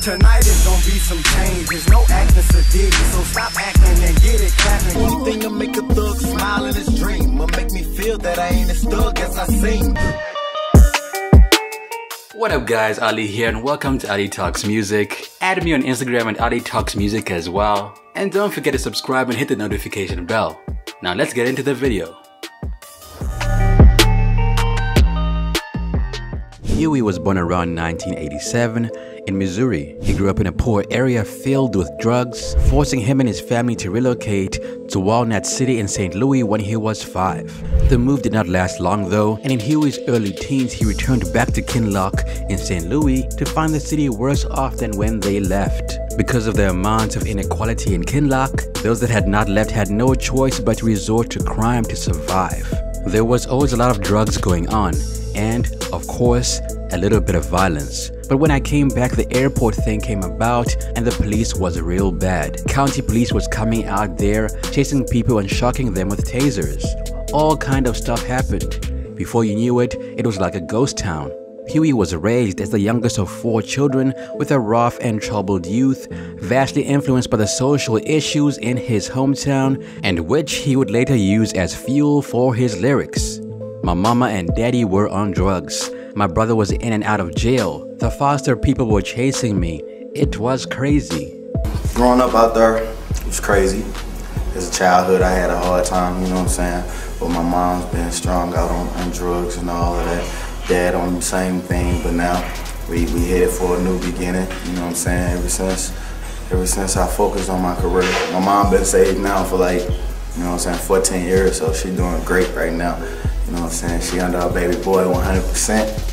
Tonight is gonna be some changes, no acting sadistic, so stop acting and get it clapping. Anything to make a thug smile in his dream, will make me feel that I ain't as thug as I seem. What up guys, Ali here and welcome to Ali Talks Music. Add me on Instagram and Ali Talks Music as well. And don't forget to subscribe and hit the notification bell. Now let's get into the video. Huey was born around 1987 in Missouri. He grew up in a poor area filled with drugs, forcing him and his family to relocate to Walnut City in St. Louis when he was five. The move did not last long though, and in Huey's early teens he returned back to Kinloch in St. Louis to find the city worse off than when they left. Because of the amount of inequality in Kinloch, those that had not left had no choice but to resort to crime to survive. There was always a lot of drugs going on, and, of course, a little bit of violence. But when I came back, the airport thing came about and the police was real bad. County police was coming out there, chasing people and shocking them with tasers. All kind of stuff happened. Before you knew it, it was like a ghost town. Huey was raised as the youngest of four children with a rough and troubled youth, vastly influenced by the social issues in his hometown and which he would later use as fuel for his lyrics. My mama and daddy were on drugs. My brother was in and out of jail. The foster people were chasing me. It was crazy. Growing up out there, it was crazy. As a childhood, I had a hard time, you know what I'm saying? But my mom's been strong out on, on drugs and all of that. Dad on the same thing, but now we, we headed for a new beginning, you know what I'm saying? Ever since ever since I focused on my career. My mom been saved now for like, you know what I'm saying, 14 years, so she doing great right now. You know what I'm saying? She under our baby boy 100%.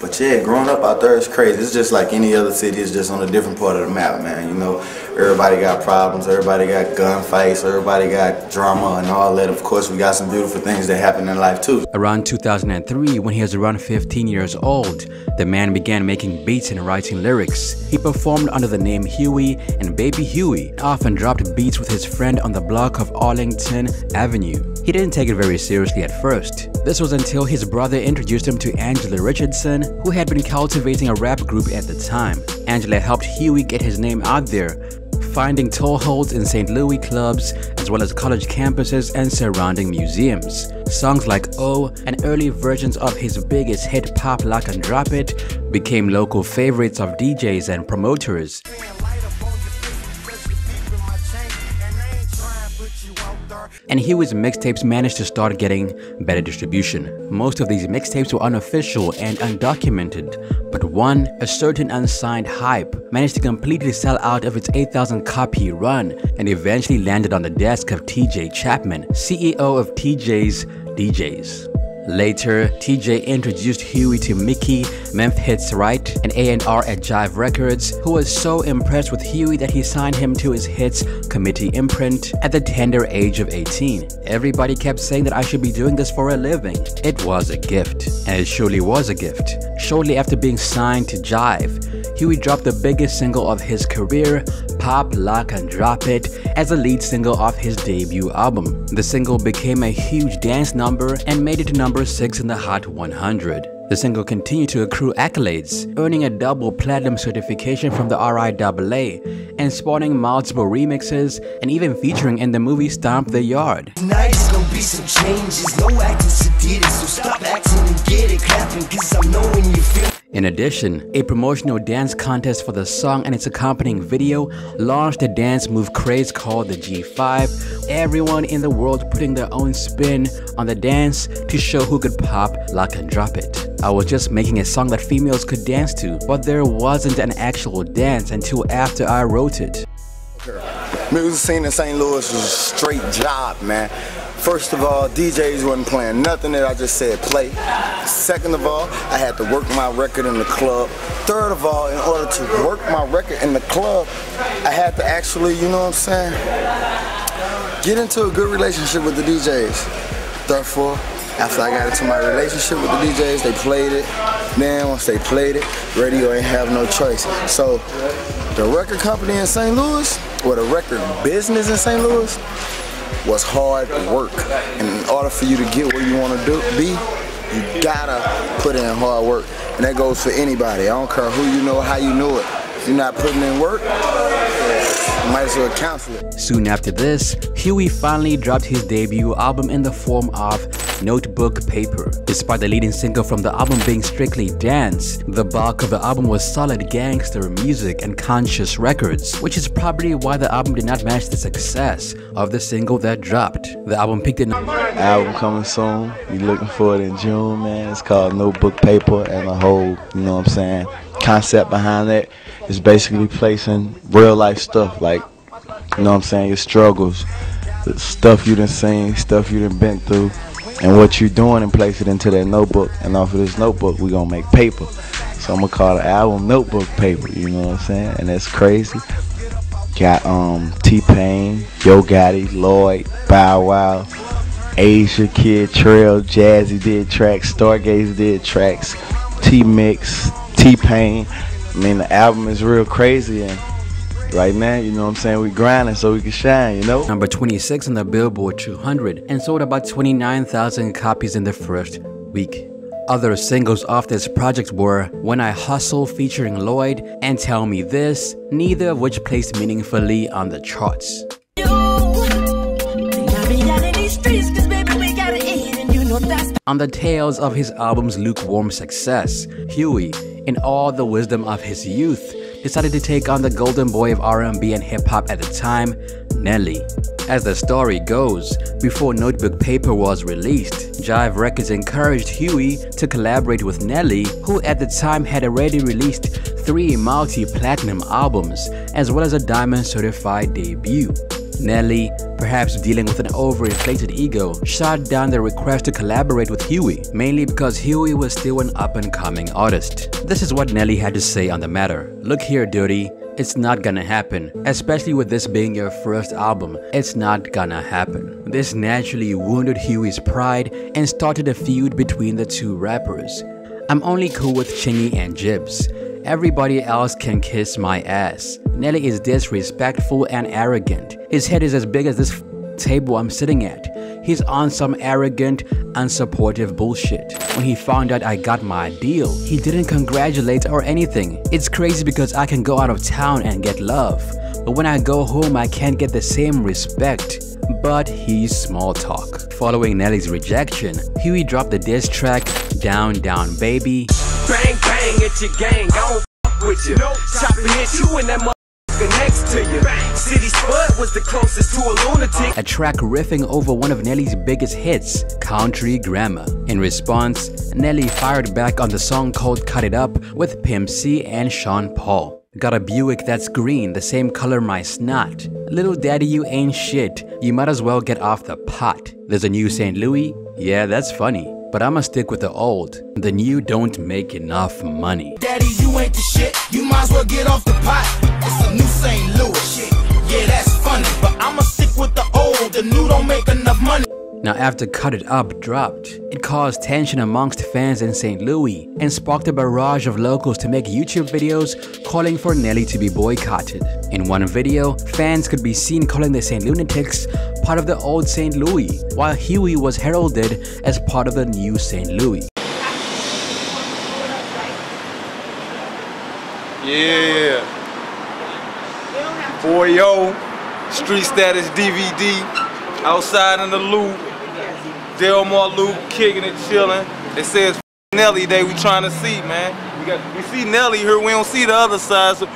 But yeah, growing up out there is crazy. It's just like any other city. It's just on a different part of the map, man. You know, everybody got problems. Everybody got gunfights. Everybody got drama and all that. Of course, we got some beautiful things that happen in life too. Around 2003, when he was around 15 years old, the man began making beats and writing lyrics. He performed under the name Huey and Baby Huey, often dropped beats with his friend on the block of Arlington Avenue. He didn't take it very seriously at first. This was until his brother introduced him to Angela Richardson, who had been cultivating a rap group at the time. Angela helped Huey get his name out there, finding toeholds in St. Louis clubs as well as college campuses and surrounding museums. Songs like Oh and early versions of his biggest hit Pop Lock and Drop It became local favorites of DJs and promoters. And Huey's mixtapes managed to start getting better distribution. Most of these mixtapes were unofficial and undocumented, but one, a certain unsigned hype, managed to completely sell out of its 8,000 copy run and eventually landed on the desk of TJ Chatman, CEO of TJ's DJs. Later, TJ introduced Huey to Mickey, Memphitz Wright, and A&R at Jive Records, who was so impressed with Huey that he signed him to his Hitz Committee imprint at the tender age of 18. Everybody kept saying that I should be doing this for a living. It was a gift, and it surely was a gift. Shortly after being signed to Jive, Huey dropped the biggest single of his career, Pop, Lock and Drop It, as the lead single off his debut album. The single became a huge dance number and made it to number 6 in the Hot 100. The single continued to accrue accolades, earning a double platinum certification from the RIAA and spawning multiple remixes and even featuring in the movie Stomp the Yard. In addition, a promotional dance contest for the song and its accompanying video launched a dance move craze called the G5, everyone in the world putting their own spin on the dance to show who could pop, lock and drop it. I was just making a song that females could dance to, but there wasn't an actual dance until after I wrote it. Music scene in St. Louis was a straight job, man. First of all, DJs wasn't playing nothing that I just said play. Second of all, I had to work my record in the club. Third of all, in order to work my record in the club, I had to actually, you know what I'm saying, get into a good relationship with the DJs. Therefore, after I got into my relationship with the DJs, they played it. Then once they played it, radio ain't have no choice. So the record company in St. Louis, or the record business in St. Louis, was hard work. And in order for you to get where you want to do, be, you gotta put in hard work. And that goes for anybody. I don't care who you know, how you know it. if you're not putting in work, might as well cancel it. Soon after this, Huey finally dropped his debut album in the form of Notebook Paper. Despite the leading single from the album being strictly dance, the bulk of the album was solid gangster music and conscious records, which is probably why the album did not match the success of the single that dropped. The album peaked in album coming soon. You looking for it in June, man. It's called Notebook Paper and the whole, you know what I'm saying, concept behind it is basically placing real life stuff like, you know what I'm saying, your struggles, the stuff you done seen, stuff you done been through and what you're doing and place it into that notebook. And off of this notebook, we're gonna make paper. So I'm gonna call the album Notebook Paper. You know what I'm saying? And that's crazy. Got um T Pain, Yo Gotti, Lloyd, Bow Wow, Asia Kid, Trail, Jazzy did tracks, Stargaze did tracks, T Mix, T Pain. I mean the album is real crazy and right now, you know what I'm saying? We grinding so we can shine, you know? Number 26 on the Billboard 200 and sold about 29,000 copies in the first week. Other singles off this project were When I Hustle featuring Lloyd and Tell Me This, neither of which placed meaningfully on the charts. On the tails of his album's lukewarm success, Huey, in all the wisdom of his youth, decided to take on the golden boy of R&B and hip-hop at the time, Nelly. As the story goes, before Notebook Paper was released, Jive Records encouraged Huey to collaborate with Nelly, who at the time had already released three multi-platinum albums, as well as a diamond certified debut. Nelly, perhaps dealing with an overinflated ego, shot down the request to collaborate with Huey, mainly because Huey was still an up-and-coming artist. This is what Nelly had to say on the matter. Look here, Dirty, it's not gonna happen. Especially with this being your first album, it's not gonna happen. This naturally wounded Huey's pride and started a feud between the two rappers. I'm only cool with Chingy and Jibbs. Everybody else can kiss my ass. Nelly is disrespectful and arrogant. His head is as big as this table I'm sitting at. He's on some arrogant, unsupportive bullshit. When he found out I got my deal, he didn't congratulate or anything. It's crazy because I can go out of town and get love. But when I go home, I can't get the same respect. But he's small talk. Following Nelly's rejection, Huey dropped the diss track Down Down Baby Bang bang your gang, I don't with you. Chopping at you that next to you. City Spud was the closest to a lunatic. A track riffing over one of Nelly's biggest hits, Country Grammar. In response, Nelly fired back on the song called Cut It Up with Pimp C and Sean Paul. Got a Buick that's green, the same color my snot. Little daddy, you ain't shit. You might as well get off the pot. There's a new St. Louis? Yeah, that's funny. But I'ma stick with the old. The new don't make enough money. Daddy, you ain't the shit. You might as well get off the pot. It's a new St. Louis shit. Yeah, that's funny. But I'ma stick with the old. The new don't make enough money. Now after Cut It Up dropped, it caused tension amongst fans in St. Louis and sparked a barrage of locals to make YouTube videos calling for Nelly to be boycotted. In one video, fans could be seen calling the St. Lunatics part of the old St. Louis, while Huey was heralded as part of the new St. Louis. Yeah. Boy, yo, Street Status DVD, outside in the loop. Delmar Loop, kicking and chilling. It says Nelly Day we trying to see, man. We got we see Nelly here, we don't see the other side. So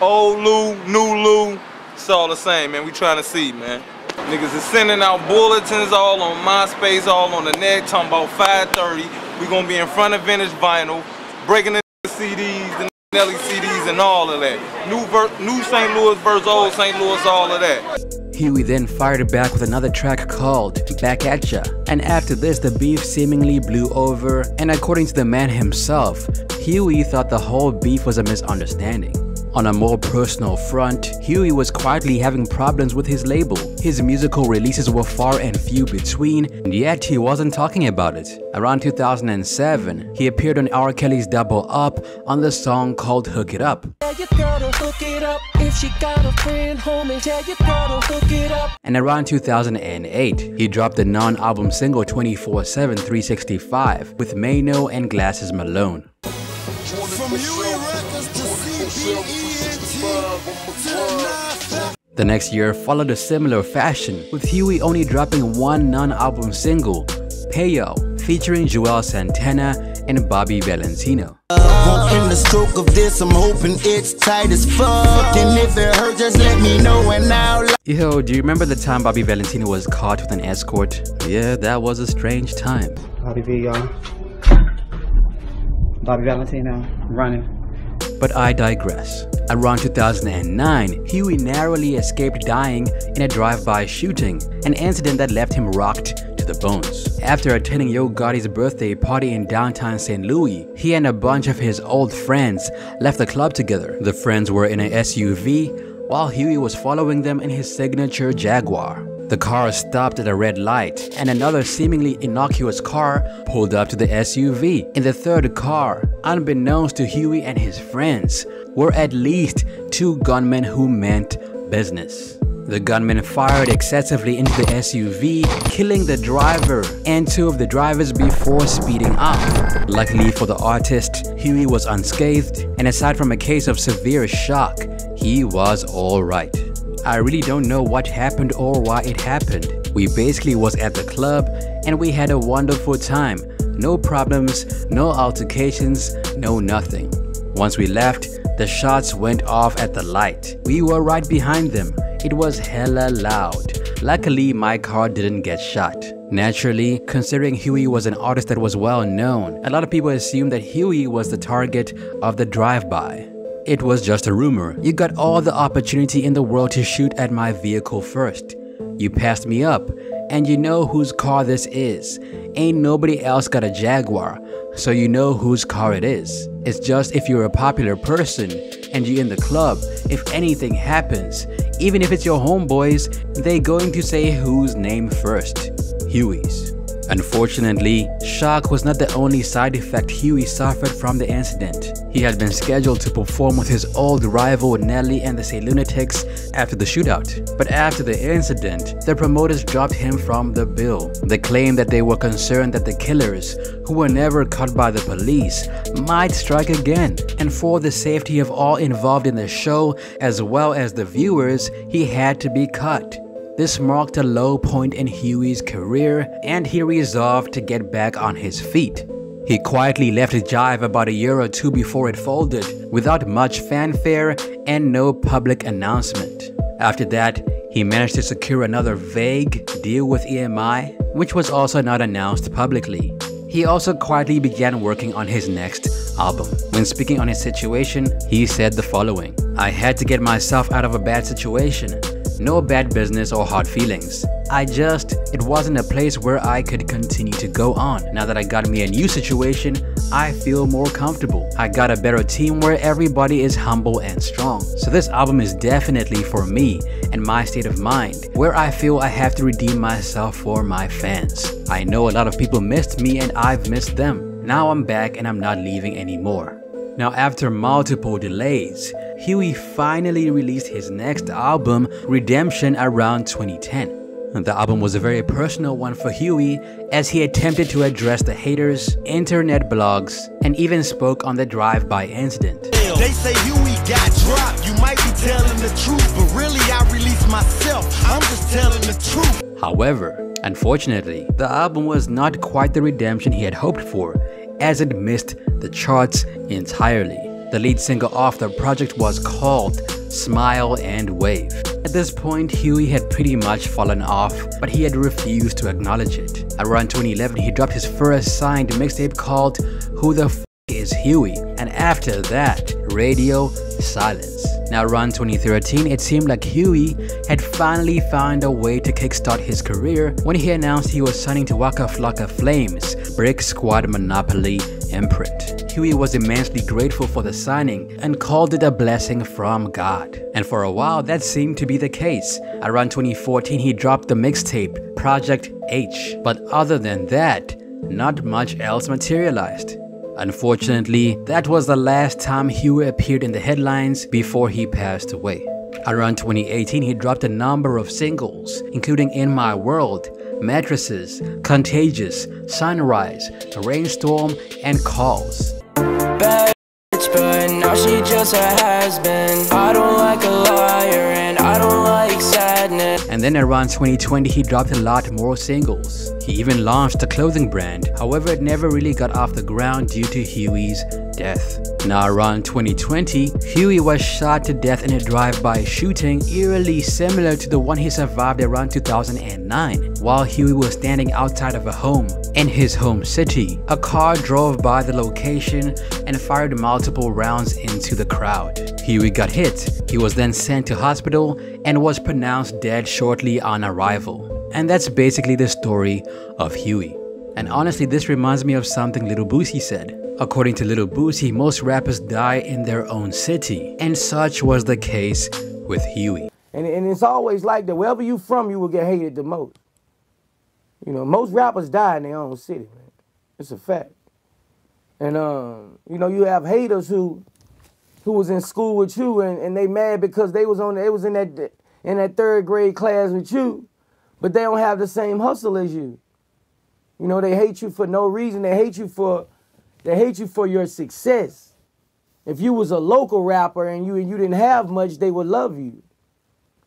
old Lou, new Lou, it's all the same, man. We trying to see, man. Niggas is sending out bulletins all on MySpace, all on the net, talking about 530. We gonna be in front of Vintage Vinyl, breaking the CDs, the Nelly CDs and all of that. New, new St. Louis versus old St. Louis, all of that. Huey then fired back with another track called Back At Ya. And after this, the beef seemingly blew over, and according to the man himself, Huey thought the whole beef was a misunderstanding. On a more personal front, Huey was quietly having problems with his label. His musical releases were far and few between, and yet he wasn't talking about it. Around 2007, he appeared on R. Kelly's Double Up on the song called Hook It Up. And around 2008, he dropped the non-album single 24-7 365 with Maino and Glasses Malone. The next year followed a similar fashion, with Huey only dropping one non-album single, Payo, featuring Juelz Santana and Bobby Valentino. in the stroke of this, I'm hoping it's tight as fuck. And if it hurts, just let me know and I'll. Yo, do you remember the time Bobby Valentino was caught with an escort? Yeah, that was a strange time. Bobby V, y'all. Bobby Valentino, running. But I digress. Around 2009, Huey narrowly escaped dying in a drive-by shooting, an incident that left him rocked to the bones. After attending Yo Gotti's birthday party in downtown St. Louis, he and a bunch of his old friends left the club together. The friends were in an SUV, while Huey was following them in his signature Jaguar. The car stopped at a red light, and another seemingly innocuous car pulled up to the SUV. In the third car, unbeknownst to Huey and his friends, were at least two gunmen who meant business. The gunmen fired excessively into the SUV, killing the driver and two of the drivers before speeding off. Luckily for the artist, Huey was unscathed, and aside from a case of severe shock, he was alright. I really don't know what happened or why it happened. We basically was at the club and we had a wonderful time. No problems, no altercations, no nothing. Once we left, the shots went off at the light. We were right behind them. It was hella loud. Luckily, my car didn't get shot. Naturally, considering Huey was an artist that was well known, a lot of people assumed that Huey was the target of the drive-by. It was just a rumor. You got all the opportunity in the world to shoot at my vehicle first. You passed me up, and you know whose car this is. Ain't nobody else got a Jaguar, so you know whose car it is. It's just if you're a popular person and you're in the club, if anything happens, even if it's your homeboys, they going to say whose name first. Huey's. Unfortunately, shock was not the only side effect Huey suffered from the incident. He had been scheduled to perform with his old rival Nelly and the St. Lunatics after the shootout. But after the incident, the promoters dropped him from the bill. They claimed that they were concerned that the killers, who were never caught by the police, might strike again. And for the safety of all involved in the show, as well as the viewers, he had to be cut. This marked a low point in Huey's career, and he resolved to get back on his feet. He quietly left Jive about a year or two before it folded, without much fanfare and no public announcement. After that, he managed to secure another vague deal with EMI, which was also not announced publicly. He also quietly began working on his next album. When speaking on his situation, he said the following I had to get myself out of a bad situation. No bad business or hard feelings. I just, it wasn't a place where I could continue to go on. Now that I got me a new situation, I feel more comfortable. I got a better team where everybody is humble and strong. So this album is definitely for me and my state of mind, where I feel I have to redeem myself for my fans. I know a lot of people missed me and I've missed them. Now I'm back and I'm not leaving anymore. Now after multiple delays, Huey finally released his next album, Redemption, around 2010. The album was a very personal one for Huey as he attempted to address the haters, internet blogs, and even spoke on the drive-by incident. They say Huey got dropped, you might be telling the truth, but really I released myself, I'm just telling the truth. However, unfortunately, the album was not quite the redemption he had hoped for, as it missed the charts entirely. The lead single off the project was called Smile and Wave. At this point, Huey had pretty much fallen off, but he had refused to acknowledge it. Around 2011, he dropped his first signed mixtape called Who the F is Huey, and after that, radio silence. Now around 2013, it seemed like Huey had finally found a way to kickstart his career when he announced he was signing to Waka Flocka Flame's, Brick Squad Monopoly imprint. Huey was immensely grateful for the signing and called it a blessing from God. And for a while, that seemed to be the case. Around 2014, he dropped the mixtape Project H. But other than that, not much else materialized. Unfortunately, that was the last time Huey appeared in the headlines before he passed away. Around 2018, he dropped a number of singles, including In My World, Mattresses, Contagious, Sunrise, Rainstorm, and Calls. Bad bitch, but now she just a has been. I don't like a liar and I don't like sadness. And then around 2020, he dropped a lot more singles. He even launched a clothing brand, however it never really got off the ground due to Huey's death. Now around 2020, Huey was shot to death in a drive-by shooting eerily similar to the one he survived around 2009. While Huey was standing outside of a home in his home city, a car drove by the location and fired multiple rounds into the crowd. Huey got hit. He was then sent to hospital and was pronounced dead shortly on arrival. And that's basically the story of Huey. And honestly, this reminds me of something Little Boosie said. According to Little Boosie, most rappers die in their own city, and such was the case with Huey. And, and it's always like that. Wherever you from, you will get hated the most. You know, most rappers die in their own city, man. It's a fact. And um, you know, you have haters who who was in school with you and, and they mad because they was on they was in that in that third grade class with you, but they don't have the same hustle as you. You know, they hate you for no reason. They hate you for they hate you for your success. If you was a local rapper and you and you didn't have much, they would love you.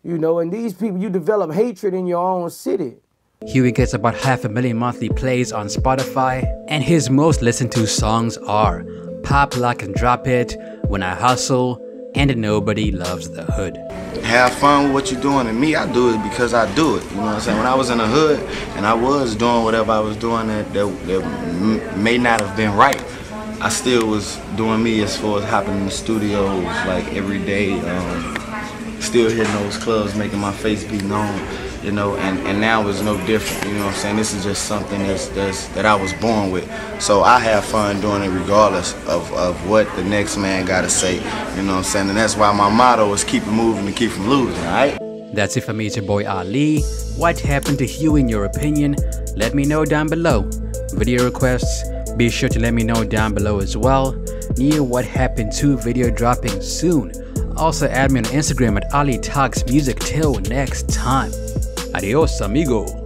You know, and these people you develop hatred in your own city. Huey gets about half a million monthly plays on Spotify, and his most listened to songs are Pop Lock and Drop It, When I Hustle, and Nobody Loves the Hood. Have fun with what you're doing, and me, I do it because I do it. You know what I'm saying? When I was in the hood and I was doing whatever I was doing that, that, that may not have been right, I still was doing me as far as hopping in the studios like every day, um, still hitting those clubs, making my face be known you know, and, and now it's no different, you know what I'm saying? This is just something that's, that's, that I was born with. So I have fun doing it regardless of, of what the next man got to say, you know what I'm saying? And that's why my motto is keep moving and keep from losing, all right? That's it for me, it's your boy Ali. What happened to Huey in your opinion? Let me know down below. Video requests, be sure to let me know down below as well. Near what happened to video dropping soon. Also add me on Instagram at Ali Talks Music. Till next time. Adiós, amigo!